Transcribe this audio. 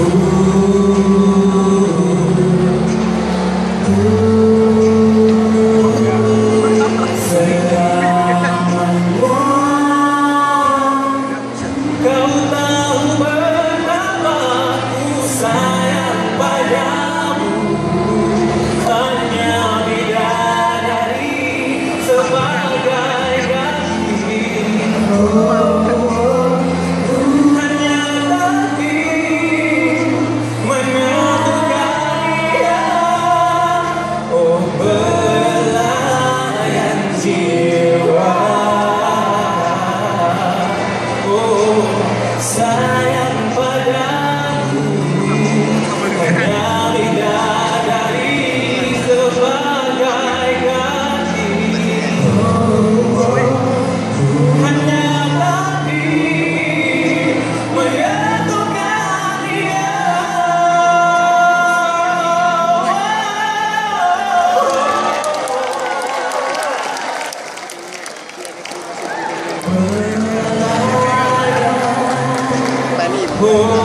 Ooh. Oh,